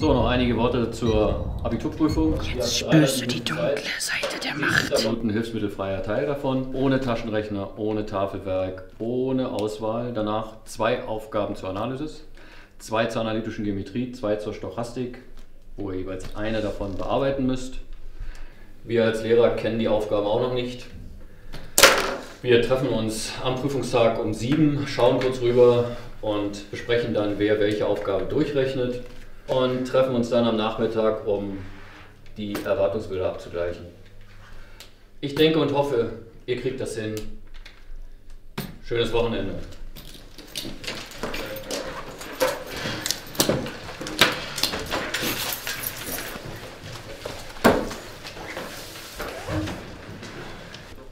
So, noch einige Worte zur Abiturprüfung. Jetzt spürst du die dunkle Seite der Macht. Minuten hilfsmittelfreier Teil davon. Ohne Taschenrechner, ohne Tafelwerk, ohne Auswahl. Danach zwei Aufgaben zur Analysis, zwei zur analytischen Geometrie, zwei zur Stochastik, wo ihr jeweils eine davon bearbeiten müsst. Wir als Lehrer kennen die Aufgaben auch noch nicht. Wir treffen uns am Prüfungstag um sieben, schauen kurz rüber und besprechen dann, wer welche Aufgabe durchrechnet und treffen uns dann am Nachmittag, um die Erwartungsbilder abzugleichen. Ich denke und hoffe, ihr kriegt das hin. Schönes Wochenende.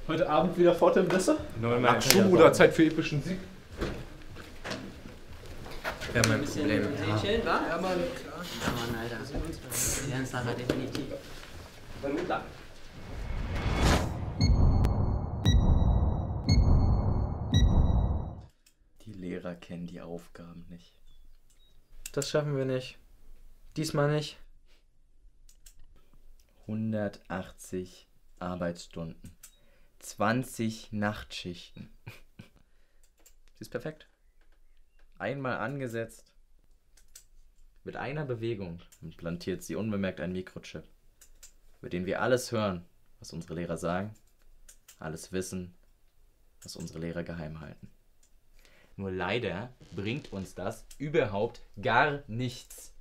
Heute Abend wieder Fort im Desse? Ach, schon, Bruder, Zeit für epischen Sieg. Ja, mein Problem. Ja. Ja, Ja, ja Mann. Ja, Mann, Alter. Wir lernen es nachher definitiv. Die Lehrer kennen die Aufgaben nicht. Das schaffen wir nicht. Diesmal nicht. 180 Arbeitsstunden. 20 Nachtschichten. Sie ist perfekt. Einmal angesetzt. Mit einer Bewegung implantiert sie unbemerkt einen Mikrochip, über den wir alles hören, was unsere Lehrer sagen, alles wissen, was unsere Lehrer geheim halten. Nur leider bringt uns das überhaupt gar nichts,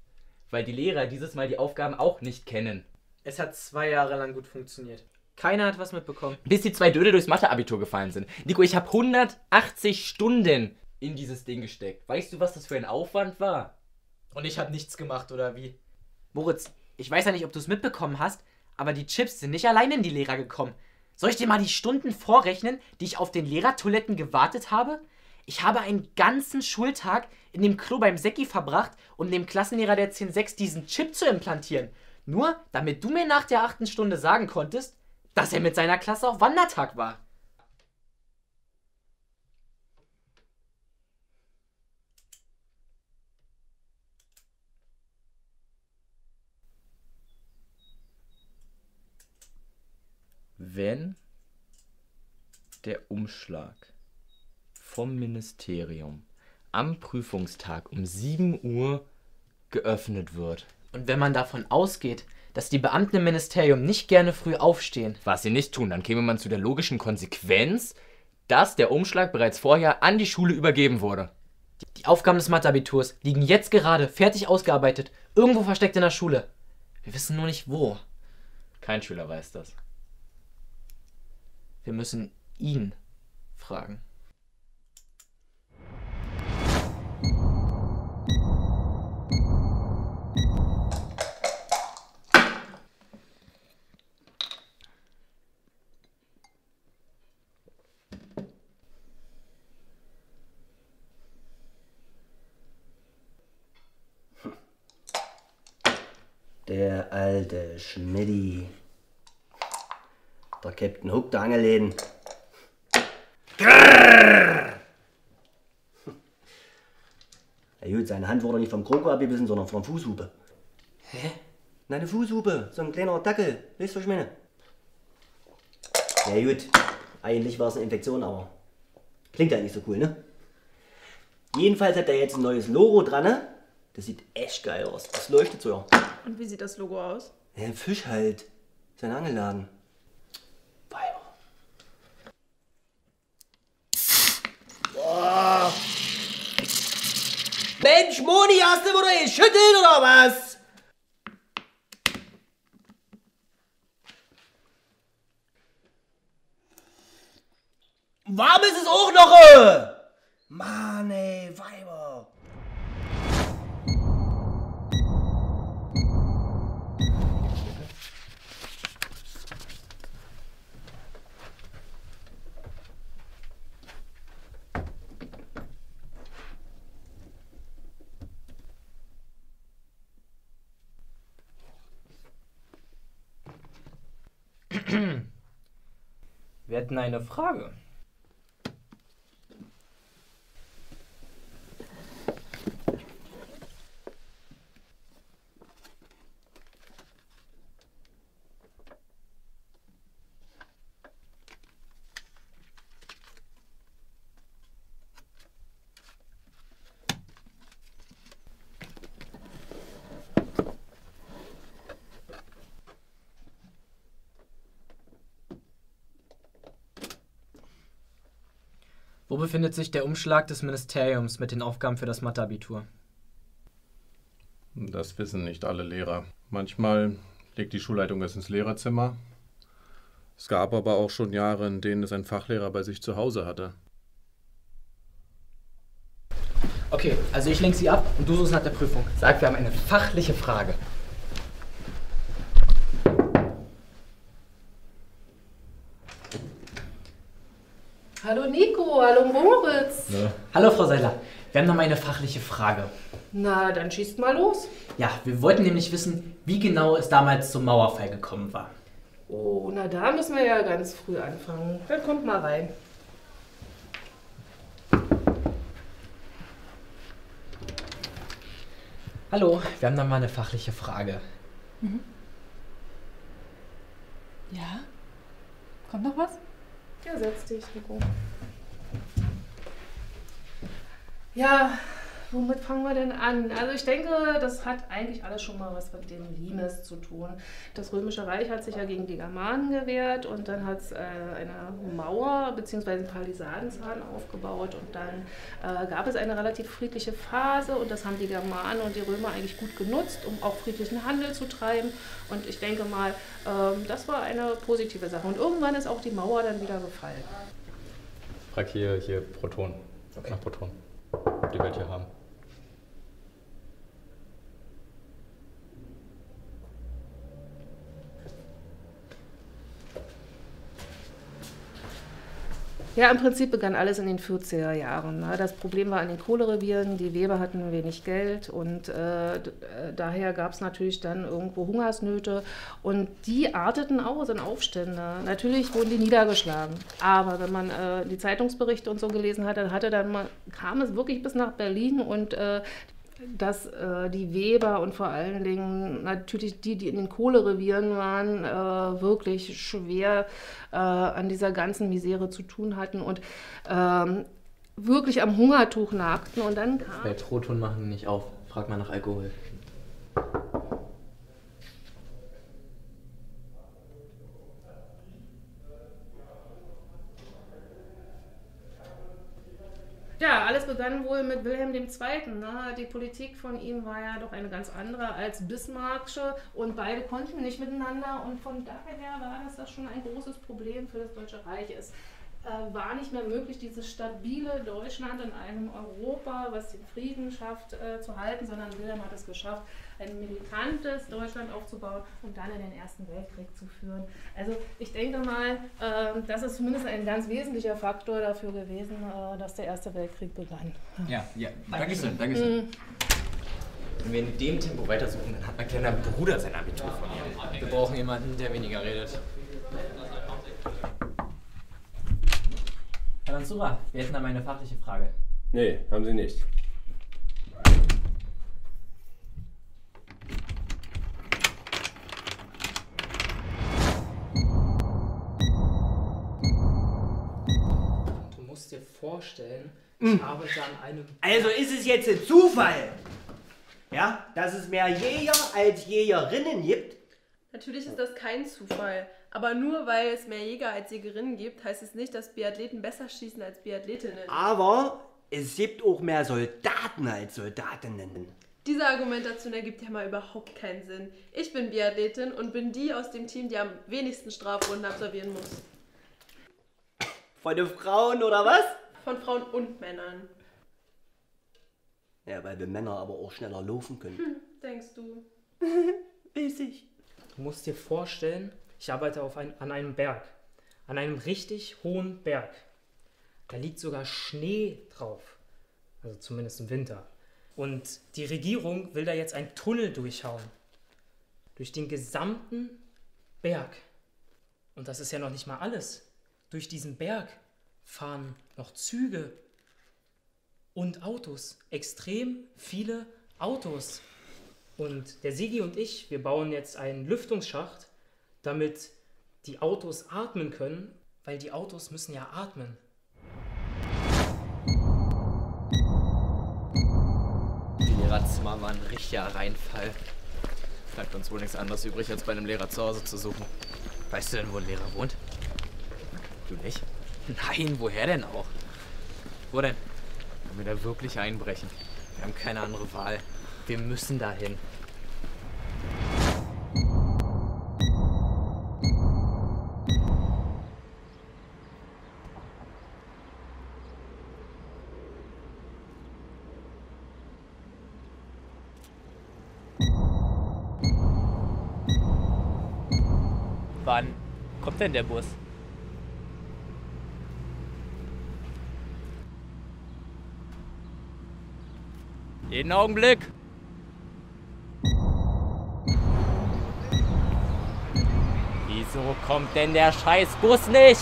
weil die Lehrer dieses Mal die Aufgaben auch nicht kennen. Es hat zwei Jahre lang gut funktioniert. Keiner hat was mitbekommen. Bis die zwei Dödel durchs Matheabitur gefallen sind. Nico, ich habe 180 Stunden in dieses Ding gesteckt. Weißt du, was das für ein Aufwand war? Und ich habe nichts gemacht, oder wie? Moritz, ich weiß ja nicht, ob du es mitbekommen hast, aber die Chips sind nicht allein in die Lehrer gekommen. Soll ich dir mal die Stunden vorrechnen, die ich auf den Lehrertoiletten gewartet habe? Ich habe einen ganzen Schultag in dem Klo beim Säcki verbracht, um dem Klassenlehrer der 10.6 diesen Chip zu implantieren. Nur, damit du mir nach der achten Stunde sagen konntest, dass er mit seiner Klasse auf Wandertag war. Wenn der Umschlag vom Ministerium am Prüfungstag um 7 Uhr geöffnet wird, Und wenn man davon ausgeht, dass die Beamten im Ministerium nicht gerne früh aufstehen, was sie nicht tun, dann käme man zu der logischen Konsequenz, dass der Umschlag bereits vorher an die Schule übergeben wurde. die Aufgaben des Matheabiturs liegen jetzt gerade fertig ausgearbeitet, irgendwo versteckt in der Schule. Wir wissen nur nicht wo. Kein Schüler weiß das. Wir müssen ihn fragen. Der alte Schmidti. Der Captain Hook der Angeläden. Ja gut, seine Hand wurde nicht vom Kroko abgebissen, sondern vom Fußhupe. Hä? Nein, eine Fußhupe, so ein kleiner Dackel. Weißt du, was ich meine? Ja gut, eigentlich war es eine Infektion, aber klingt ja nicht so cool, ne? Jedenfalls hat er jetzt ein neues Logo dran, ne? Das sieht echt geil aus. Das leuchtet so. Und wie sieht das Logo aus? Ja, ein Fisch halt. Sein Angelladen. Mensch, Moni, hast du wieder geschüttelt oder was? Warm ist es auch noch! äh. Mann, ey, Weiber. Wir hätten eine Frage. Wo befindet sich der Umschlag des Ministeriums mit den Aufgaben für das Matheabitur? Das wissen nicht alle Lehrer. Manchmal legt die Schulleitung es ins Lehrerzimmer. Es gab aber auch schon Jahre, in denen es ein Fachlehrer bei sich zu Hause hatte. Okay, also ich lenke Sie ab und du suchst nach der Prüfung. Sag, wir haben eine fachliche Frage. Hallo Nico, hallo Moritz. Hallo Frau Seiler, wir haben noch mal eine fachliche Frage. Na, dann schießt mal los. Ja, wir wollten nämlich wissen, wie genau es damals zum Mauerfall gekommen war. Oh, na da müssen wir ja ganz früh anfangen. Dann kommt mal rein. Hallo, wir haben noch mal eine fachliche Frage. Ja? Kommt noch was? Ja, setz dich, Nico. Ja, womit fangen wir denn an? Also ich denke, das hat eigentlich alles schon mal was mit dem Limes zu tun. Das Römische Reich hat sich ja gegen die Germanen gewehrt und dann hat es äh, eine Mauer bzw. einen Palisadenzahn aufgebaut und dann äh, gab es eine relativ friedliche Phase und das haben die Germanen und die Römer eigentlich gut genutzt, um auch friedlichen Handel zu treiben. Und ich denke mal, ähm, das war eine positive Sache. Und irgendwann ist auch die Mauer dann wieder gefallen. Frag hier, hier Proton. Nach Proton. Ob die welche haben. Ja, im Prinzip begann alles in den 40er Jahren. Ne? Das Problem war an den Kohlerevieren, die Weber hatten wenig Geld und äh, äh, daher gab es natürlich dann irgendwo Hungersnöte und die arteten aus in Aufstände. Natürlich wurden die niedergeschlagen, aber wenn man äh, die Zeitungsberichte und so gelesen hat, dann hatte dann mal, kam es wirklich bis nach Berlin und äh, dass äh, die Weber und vor allen Dingen natürlich die, die in den Kohlerevieren waren, äh, wirklich schwer äh, an dieser ganzen Misere zu tun hatten und ähm, wirklich am Hungertuch nagten. Und dann kam. Bei Proton machen nicht auf. Frag mal nach Alkohol. Ja, alles begann wohl mit Wilhelm II. Ne? Die Politik von ihm war ja doch eine ganz andere als Bismarcksche und beide konnten nicht miteinander und von daher war das, das schon ein großes Problem für das Deutsche Reich. Es äh, war nicht mehr möglich, dieses stabile Deutschland in einem Europa, was den Frieden schafft, äh, zu halten, sondern Wilhelm hat es geschafft, ein militantes Deutschland aufzubauen und dann in den Ersten Weltkrieg zu führen. Also ich denke mal, ähm, das ist zumindest ein ganz wesentlicher Faktor dafür gewesen, äh, dass der Erste Weltkrieg begann. Ja, ja. Dankeschön, Dankeschön. Mhm. Wenn wir in dem Tempo weitersuchen, dann hat mein kleiner Bruder sein Abitur von mir. Wir brauchen jemanden, der weniger redet. Herr Mansura, wir hätten da mal eine fachliche Frage. Nee, haben sie nicht. Du musst dir vorstellen, ich arbeite an einem. Also ist es jetzt ein Zufall, ja, dass es mehr Jäger als Jägerinnen gibt? Natürlich ist das kein Zufall. Aber nur weil es mehr Jäger als Jägerinnen gibt, heißt es nicht, dass Biathleten besser schießen als Biathletinnen. Aber es gibt auch mehr Soldaten als Soldatinnen. Diese Argumentation ergibt ja mal überhaupt keinen Sinn. Ich bin Biathletin und bin die aus dem Team, die am wenigsten Strafrunden absolvieren muss. Von den Frauen oder was? Von Frauen und Männern. Ja, weil wir Männer aber auch schneller laufen können. Hm, denkst du? Weiß ich. Du musst dir vorstellen, ich arbeite auf ein, an einem Berg. An einem richtig hohen Berg. Da liegt sogar Schnee drauf. Also zumindest im Winter. Und die Regierung will da jetzt einen Tunnel durchhauen. Durch den gesamten Berg. Und das ist ja noch nicht mal alles. Durch diesen Berg fahren noch Züge und Autos. Extrem viele Autos. Und der Sigi und ich, wir bauen jetzt einen Lüftungsschacht, damit die Autos atmen können, weil die Autos müssen ja atmen. Die Lehrerzimmer waren ein richtiger Reinfall. Bleibt uns wohl nichts anderes übrig, als bei einem Lehrer zu Hause zu suchen. Weißt du denn, wo ein Lehrer wohnt? Du nicht? Nein, woher denn auch? Wo denn? Wollen wir da wirklich einbrechen? Wir haben keine andere Wahl. Wir müssen dahin. Wann kommt denn der Bus? Jeden Augenblick. Wieso kommt denn der Scheißbus nicht?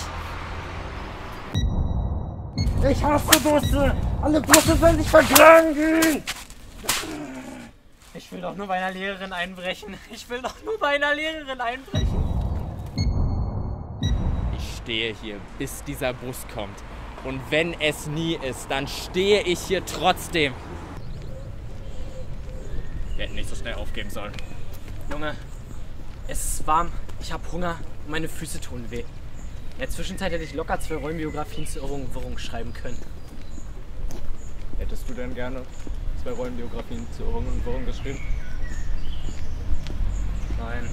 Ich hasse Busse! Alle Busse sollen sich verklagen! Ich will doch nur bei einer Lehrerin einbrechen. Ich will doch nur bei einer Lehrerin einbrechen. Ich stehe hier, bis dieser Bus kommt. Und wenn es nie ist, dann stehe ich hier trotzdem. Wir hätten nicht so schnell aufgeben sollen. Junge, es ist warm, ich habe Hunger und meine Füße tun weh. In der Zwischenzeit hätte ich locker zwei Rollenbiografien zu Irrung und Wirrung schreiben können. Hättest du denn gerne zwei Rollenbiografien zu Irrung und Wirrung geschrieben? Nein.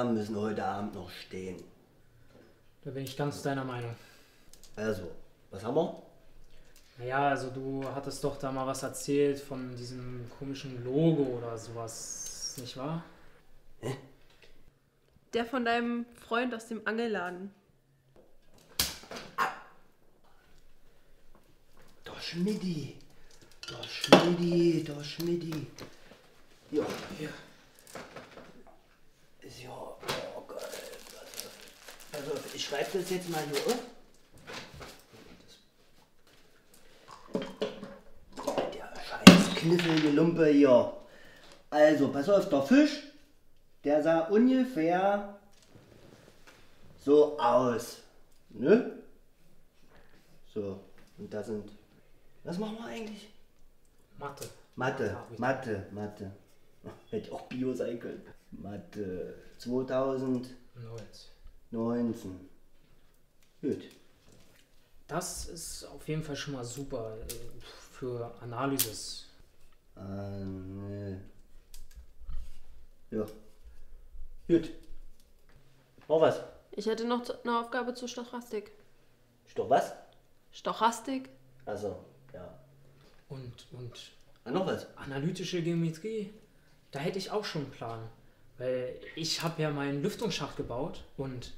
Die Aufgaben müssen heute Abend noch stehen. Da bin ich ganz deiner Meinung. Also, was haben wir? Naja, also du hattest doch da mal was erzählt von diesem komischen Logo oder sowas, nicht wahr? Der von deinem Freund aus dem Angelladen. Der Schmidti. Der Schmidti, der Schmidti. Ja, hier ja, oh geil. Also, ich schreibe das jetzt mal hier auf. Der scheiß knifflige Lumpe hier. Also, pass auf, der Fisch, der sah ungefähr so aus. Ne? So, und da sind. Was machen wir eigentlich? Mathe. Mathe, Mathe, Mathe. Hätte auch Bio sein können. Mathe 2019. Gut. Das ist auf jeden Fall schon mal super äh, für Analysis. Äh, nee. Ja. Gut. Noch was? Ich hätte noch eine Aufgabe zur Stochastik. Stoch was? Stochastik? Also, ja. Und, und Ah, noch was? analytische Geometrie, da hätte ich auch schon einen Plan. Weil ich habe ja meinen Lüftungsschacht gebaut und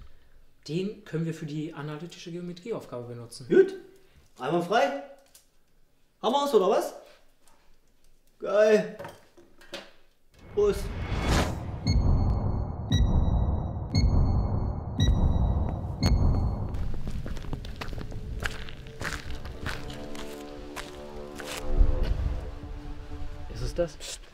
den können wir für die analytische Geometrieaufgabe benutzen. Gut. Einmal frei? Haben wir's oder was? Geil. Prost. Ist es das? Ja.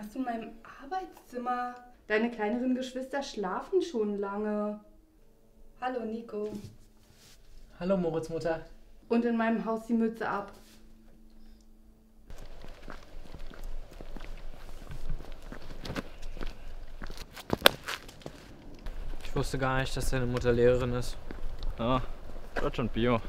Was machst du in meinem Arbeitszimmer? Deine kleineren Geschwister schlafen schon lange. Hallo Nico. Hallo Moritz Mutter. Und in meinem Haus die Mütze ab. Ich wusste gar nicht, dass deine Mutter Lehrerin ist. Ah, Deutsch und Bio.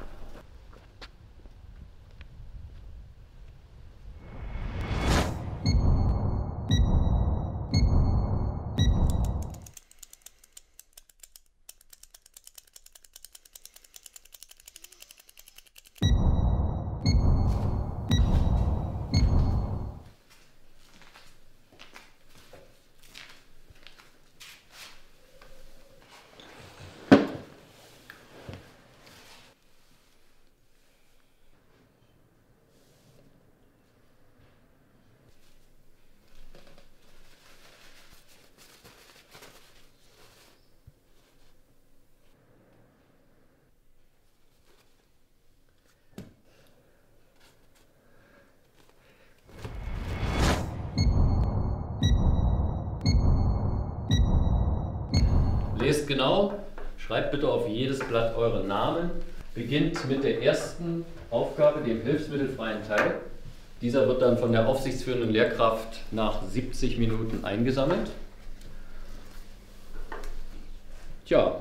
Lest genau, schreibt bitte auf jedes Blatt euren Namen. Beginnt mit der ersten Aufgabe, dem hilfsmittelfreien Teil. Dieser wird dann von der aufsichtsführenden Lehrkraft nach 70 Minuten eingesammelt. Tja,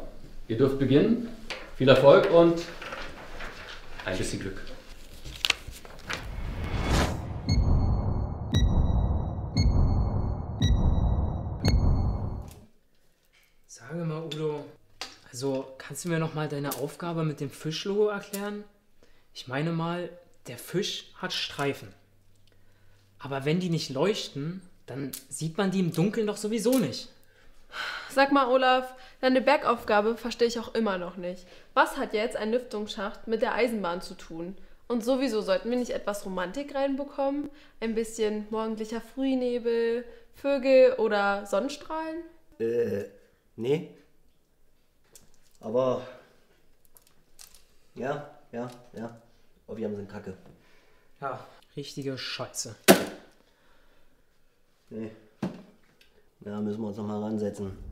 ihr dürft beginnen. Viel Erfolg und ein bisschen Glück. Kannst du mir noch mal deine Aufgabe mit dem Fischlogo erklären? Ich meine mal, der Fisch hat Streifen. Aber wenn die nicht leuchten, dann sieht man die im Dunkeln doch sowieso nicht. Sag mal, Olaf, deine Bergaufgabe verstehe ich auch immer noch nicht. Was hat jetzt ein Lüftungsschacht mit der Eisenbahn zu tun? Und sowieso sollten wir nicht etwas Romantik reinbekommen? Ein bisschen morgendlicher Frühnebel, Vögel oder Sonnenstrahlen? Äh, nee. Aber. Ja, ja, ja. Oh, wir haben sind kacke. Ja, richtige Scheiße. Nee. Ja, müssen wir uns nochmal ransetzen.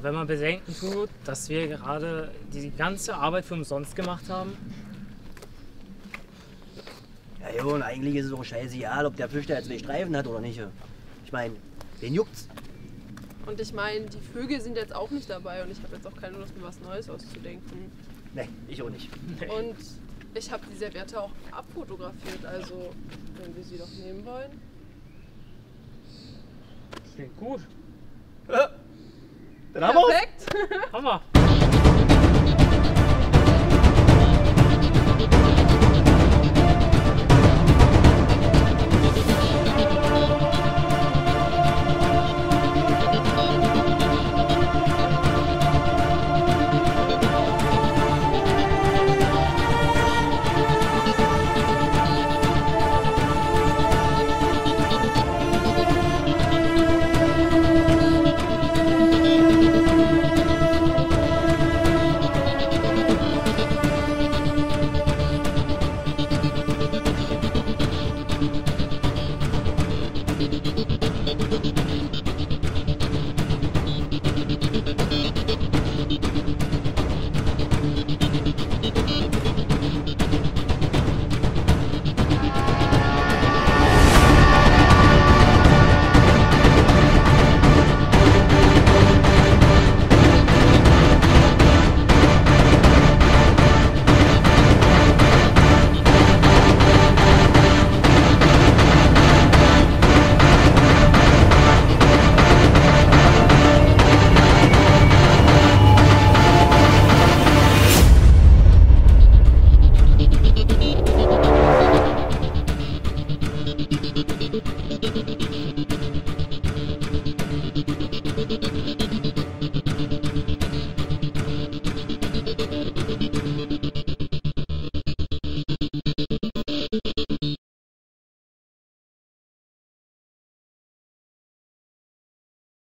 Aber wenn man bedenken tut, dass wir gerade die ganze Arbeit für umsonst gemacht haben. Ja, jo, und eigentlich ist es auch scheißegal, ob der Fisch da jetzt zwei Streifen hat oder nicht. Ich meine, wen juckt's? Und ich meine, die Vögel sind jetzt auch nicht dabei und ich habe jetzt auch keine Lust, mir was Neues auszudenken. Nee, ich auch nicht. Und ich habe die Serviette auch abfotografiert, also wenn wir sie doch nehmen wollen. Klingt gut. Dann haben wir's. Perfekt! Hammer.